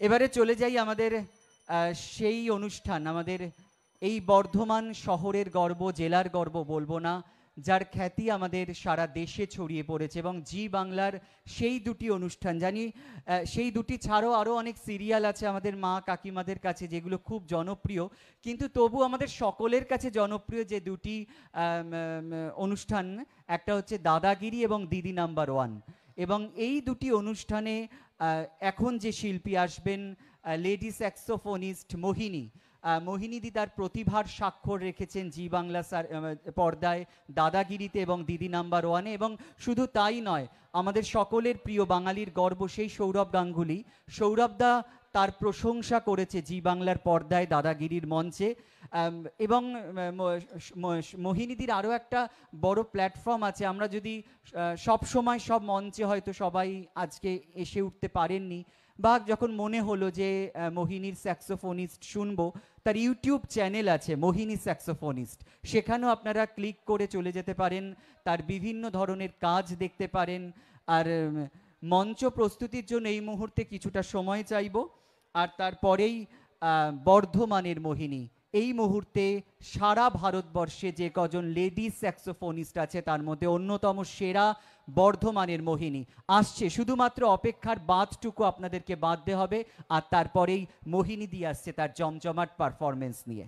এবারে চলে যাই আমাদের সেই অনুষ্ঠান, আমাদের এই বর্ধমান শহরের গর্ব, জেলার গর্ব বলব না, যার খ্যাতি আমাদের সারা দেশে ছড়িয়ে পড়েছে এবং জি বাংলার সেই দুটি অনুষ্ঠান, জানি সেই দুটি ছাড়াও আরও অনেক সিরিয়াল আছে আমাদের মা কাকিমাদের কাছে যেগুলো খুব জনপ্রিয়, কিন্তু তবু আমাদের সকলের কাছে জনপ্রিয় যে দুটি অনুষ্ঠান, একটা হচ্ছে দাদাগিরি এবং দিদি নাম্বার ওয়ান। এবং এই দুটি অনুষ্ঠানে এখন যে শিল্পী আসবেন লেডি স্যাক্সোফোনিস্ট মোহিনী মোহিনী মোহিনীদি তার প্রতিভার স্বাক্ষর রেখেছেন জি বাংলা পর্দায়, দাদাগিরিতে এবং দিদি নাম্বার ওয়ানে এবং শুধু তাই নয়, আমাদের সকলের প্রিয় বাঙালির গর্ব সেই সৌরভ গাঙ্গুলি। সৌরভদা তার প্রশংসা করেছে জি বাংলার পর্দায় দাদাগিরির মঞ্চে। এবং মোহিনীদির আরও একটা বড় প্ল্যাটফর্ম আছে। আমরা যদি সব সময় সব মঞ্চে হয়তো সবাই আজকে এসে উঠতে পারেননি বা যখন মনে হলো যে মোহিনীর স্যাক্সোফোনিস্ট শুনব, তার ইউটিউব চ্যানেল আছে মোহিনী স্যাক্সোফোনিস্ট। সেখানেও আপনারা ক্লিক করে চলে যেতে পারেন, তার বিভিন্ন ধরনের কাজ দেখতে পারেন। আর মঞ্চ প্রস্তুতির জন্য এই মুহূর্তে কিছুটা সময় চাইব। আর তারপরেই বর্ধমানের মোহিনী। এই মুহূর্তে সারা ভারতবর্ষে যে কজন লেডিস স্যাক্সোফোনিস্ট আছে, তার মধ্যে অন্যতম সেরা বর্ধমানের মোহিনী। আসছে, শুধুমাত্র অপেক্ষার বাঁধটুকু আপনাদেরকে বাঁধতে হবে, আর তারপরেই মোহিনী দিয়ে আসছে তার জমজমাট পারফরমেন্স নিয়ে।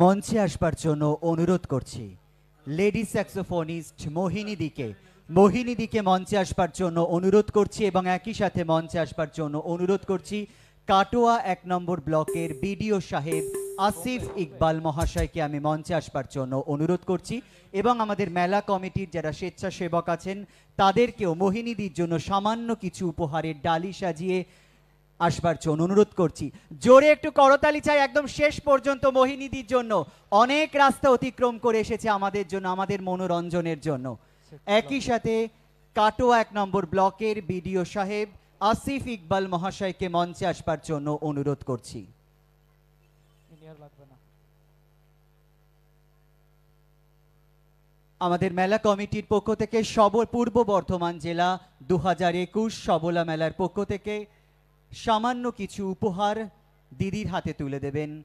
মঞ্চে আসবার জন্য অনুরোধ করছি। লেডি স্যাক্সোফোনিস্ট মোহিনী দিকে মোহিনী দিকে মঞ্চে আসবার জন্য অনুরোধ করছি এবং একই সাথে মঞ্চে আসবার জন্য অনুরোধ করছি কাটোয়া এক নম্বর ব্লকের বিডিও সাহেব আসিফ ইকবাল মহাশয়কে আমি মঞ্চে আসবার জন্য অনুরোধ করছি এবং আমাদের মেলা কমিটির যারা স্বেচ্ছাসেবক আছেন, তাদেরকেও মোহিনীদির জন্য সামান্য কিছু উপহারের ডালি সাজিয়ে আসবার জন্য অনুরোধ করছি। জোরে একটু করতালি চাই একদম শেষ পর্যন্ত মোহিনীদির জন্য। অনেক রাস্তা অতিক্রম করে এসেছে আমাদের জন্য আমাদের মনোরঞ্জনের জন্য। একই সাথে কাটোয়া এক নম্বর ব্লকের বিডিও সাহেব আসিফ ইকবাল মহাশয়কে মঞ্চে আসবার জন্য অনুরোধ করছি। আমাদের মেলা কমিটির পক্ষ থেকে সব পূর্ব বর্ধমান জেলা দু হাজার একুশ সবলা মেলার পক্ষ থেকে সামান্য কিছু উপহার দিদির হাতে তুলে দেবেন।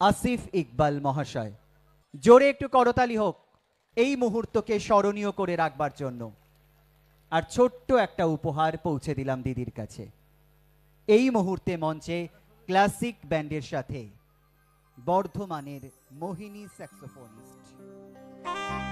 আসিফ ইকবাল মহাশয়, জোরে একটু করতালি হোক, এই মুহূর্তকে স্মরণীয় করে রাখবার জন্য। আর ছোট্ট একটা উপহার পৌঁছে দিলাম দিদির কাছে। এই মুহূর্তে মঞ্চে ক্লাসিক ব্যান্ডের সাথে বর্ধমানের মোহিনী স্যাক্সোফোনিস্ট।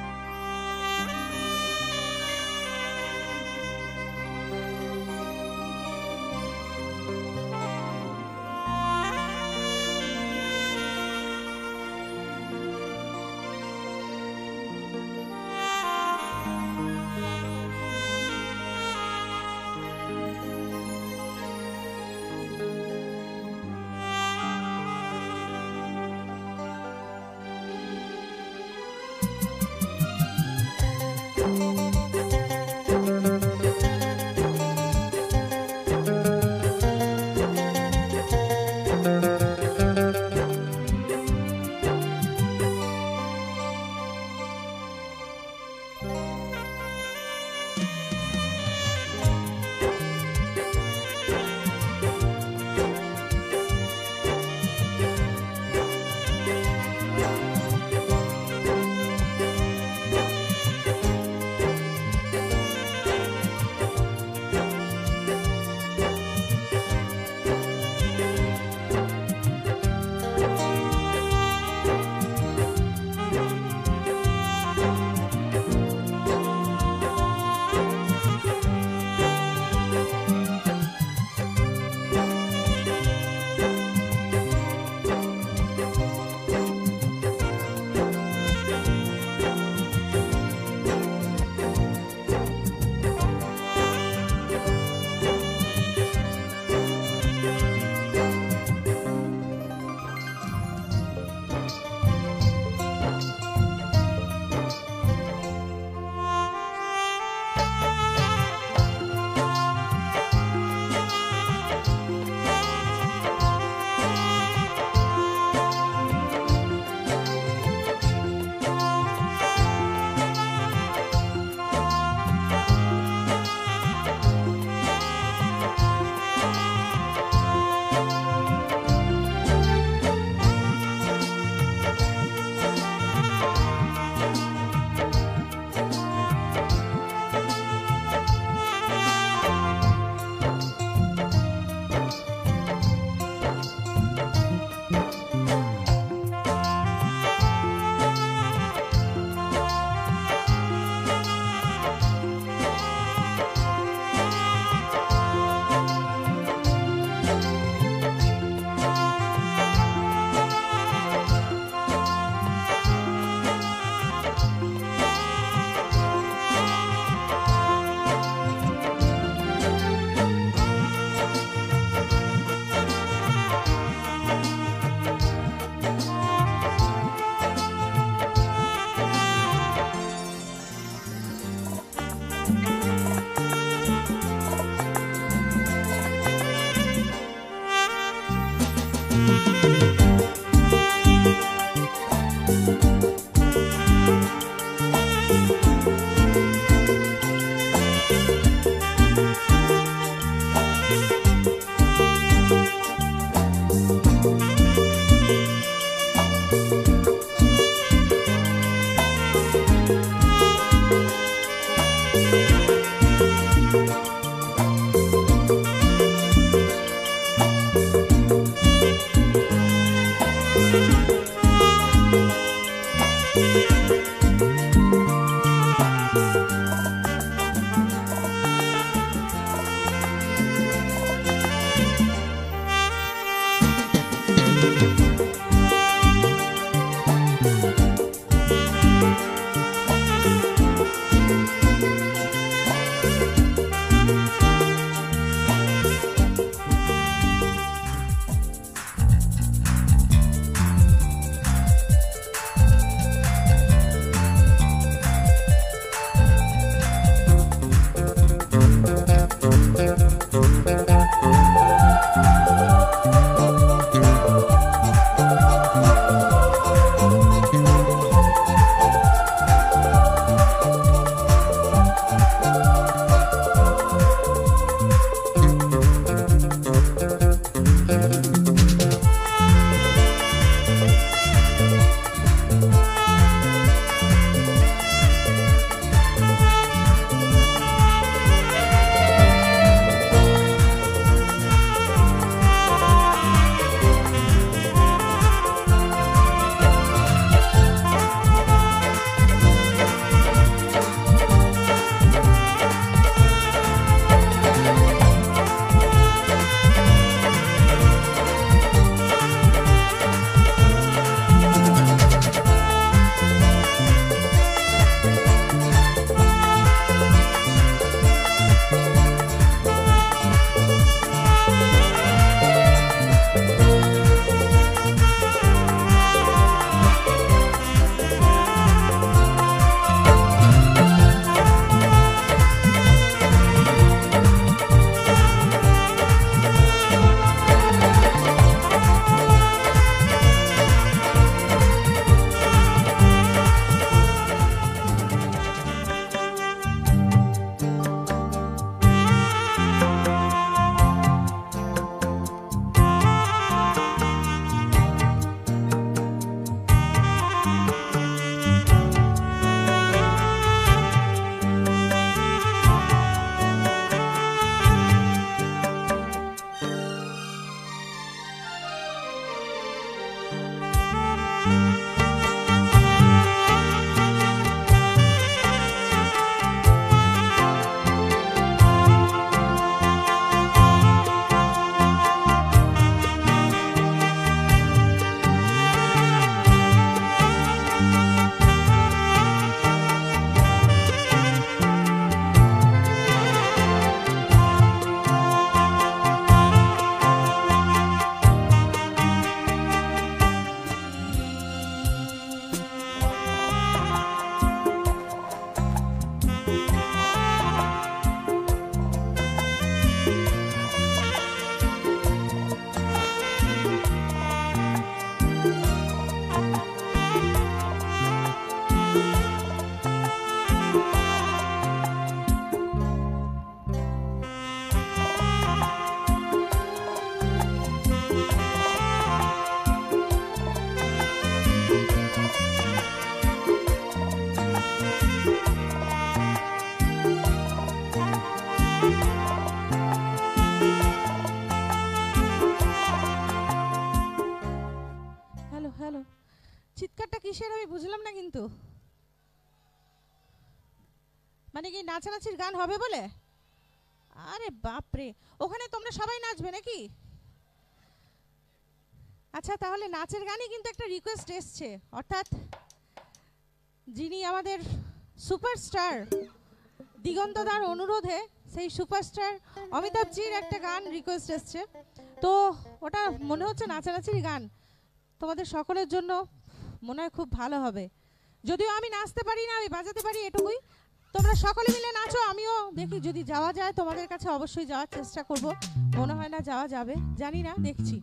মানে কি নাচানাচির গান হবে বলে? আরে বাপরে, ওখানে তোমরা সবাই নাচবে নাকি? আচ্ছা তাহলে নাচের গানই কিন্তু একটা রিকোয়েস্ট এসছে। অর্থাৎ যিনি আমাদের সুপারস্টার দিগন্তদার অনুরোধে, সেই সুপারস্টার অমিতাভজির একটা গান রিকোয়েস্ট এসছে। তো ওটা মনে হচ্ছে নাচানাচির গান। তোমাদের সকলের জন্য মনে হয় খুব ভালো হবে। যদিও আমি নাচতে পারি না, আমি বাজাতে পারি এটুকুই। তোমরা সকলে মিলে নাচো, আমিও দেখি যদি যাওয়া যায় তোমাদের কাছে অবশ্যই যাওয়ার চেষ্টা করব। মনে হয় না যাওয়া যাবে, জানি না, দেখছি।